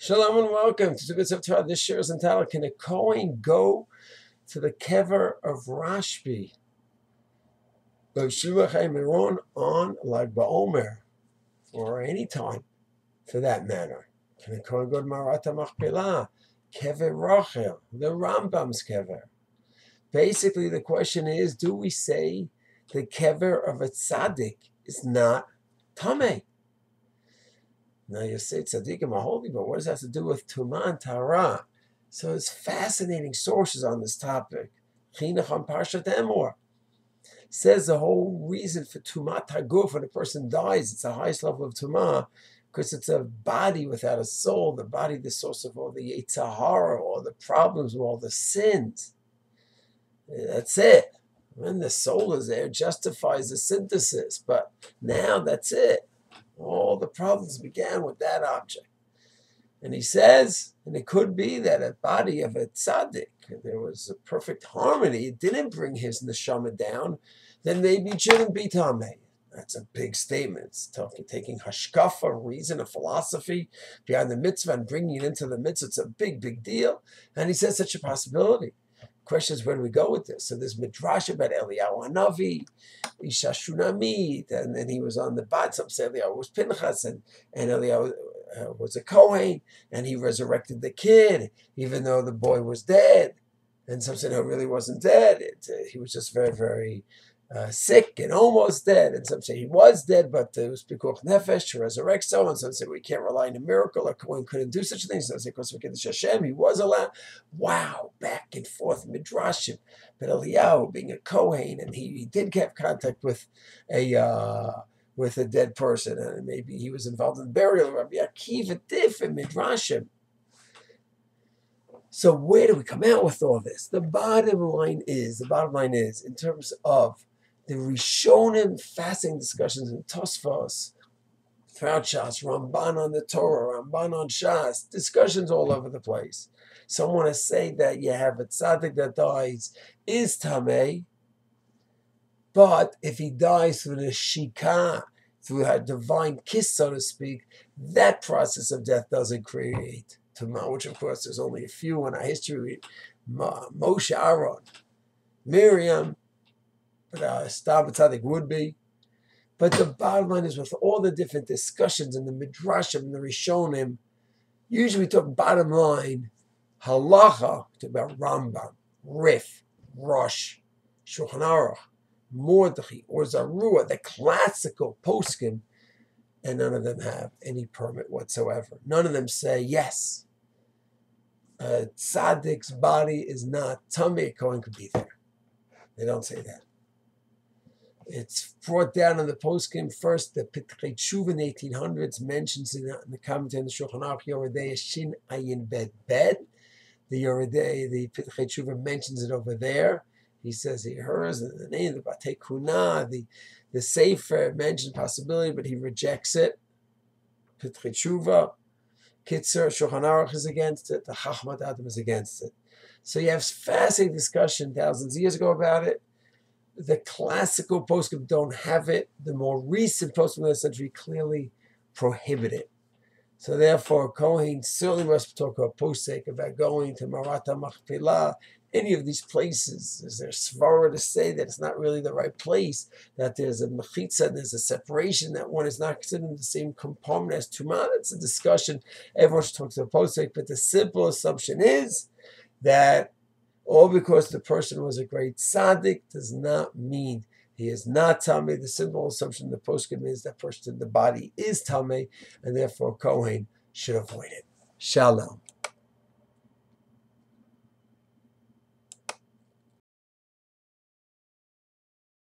Shalom and welcome to Good of Torah. This year is entitled Can a Kohen go to the kever of Rashbi? Meron on Lag BaOmer, or any time for that matter. Can a Kohen go to Marata Machpelah? Kever Rachel, the Rambam's kever. Basically, the question is do we say the kever of a tzaddik is not Tameh? Now you say tzaddikim are holy, but what does that have to do with Tumah and Taharah? So it's fascinating sources on this topic. Chinuch on Parshat Emor says the whole reason for Tumah Taguf when a person dies, it's the highest level of Tumah because it's a body without a soul, the body the source of all the Yetzer Hara, all the problems, all the sins. That's it. When the soul is there, justifies the synthesis. But now that's it. The problems began with that object. And he says, and it could be that a body of a tzaddik, there was a perfect harmony, it didn't bring his neshama down, then maybe it shouldn't be tameh. That's a big statement. It's talking, taking hashkafa, reason, a philosophy behind the mitzvah and bringing it into the mitzvah. It's a big, big deal. And he says such a possibility. Question is, where do we go with this? So there's midrash about Eliyahu Hanavi, Isha Shunamit, and then he was on the bad. Some say Eliyahu was Pinchas, and, and Eliyahu uh, was a Kohen, and he resurrected the kid, even though the boy was dead. And some say, no, really wasn't dead. It, uh, he was just very, very uh, sick and almost dead. And some say he was dead, but it was Pikuach Nefesh to resurrect someone. Some say we can't rely on a miracle. A Kohen couldn't do such things. Some say because we Hashem, he was allowed. Wow, back and forth midrashim. But Eliyahu being a Kohen, and he, he did have contact with a uh, with a dead person, and maybe he was involved in the burial of Rabbi Akiva different midrashim. So where do we come out with all this? The bottom line is, the bottom line is, in terms of the Rishonim fasting discussions in Tosfos, throughout Shas, Ramban on the Torah, Ramban on Shas, discussions all over the place. Some want to say that you have a tzaddik that dies is tamei, but if he dies through the shikah, through a divine kiss, so to speak, that process of death doesn't create tamah, which of course there's only a few in our history. Moshe Aaron, Miriam, but uh, Stam Tzaddik would be. But the bottom line is with all the different discussions in the Midrashim and the Rishonim, usually we talk bottom line, halacha, talk about Rambam, Rif, Rosh, Shulchan Aruch, or Zarua, the classical poskim, and none of them have any permit whatsoever. None of them say, yes, a tzaddik's body is not tamei, Kohen could be there. They don't say that. It's brought down in the poskim first. The Pitchei Teshuva in the 1800s mentions it in the commentary on the Shulchan Aruch Yoreh De'ah Shin Ayin Bed Bed. The Yoreh De'ah, the Pitchei Teshuva mentions it over there. He says he hears the name of the Batei Kehunah, the the Sefer mentions possibility, but he rejects it. Pitchei Teshuva. Kitzur Shulchan Aruch is against it. The Chochmat Adam is against it. So you have fascinating discussion thousands of years ago about it the classical poskim don't have it. The more recent poskim of the century clearly prohibit it. So therefore, Kohen certainly must talk about posek about going to Marata Machpelah, any of these places. Is there svara to say that it's not really the right place, that there's a mechitza, there's a separation, that one is not considered in the same component as Tumah? It's a discussion. Everyone should talk to posek, but the simple assumption is that all because the person was a great tzaddik does not mean he is not Tameh. The simple assumption the poskim is that person, in the body is Tameh, and therefore Kohen should avoid it. Shalom.